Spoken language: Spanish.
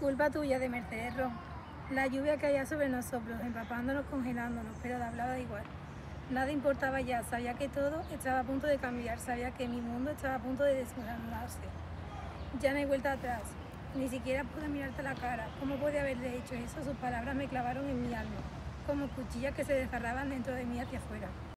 Culpa tuya de Mercedes Ron. La lluvia caía sobre nosotros, empapándonos, congelándonos, pero hablaba igual. Nada importaba ya, sabía que todo estaba a punto de cambiar, sabía que mi mundo estaba a punto de desmoronarse. Ya no hay vuelta atrás, ni siquiera pude mirarte la cara. ¿Cómo puede haberle hecho eso? Sus palabras me clavaron en mi alma, como cuchillas que se desgarraban dentro de mí hacia afuera.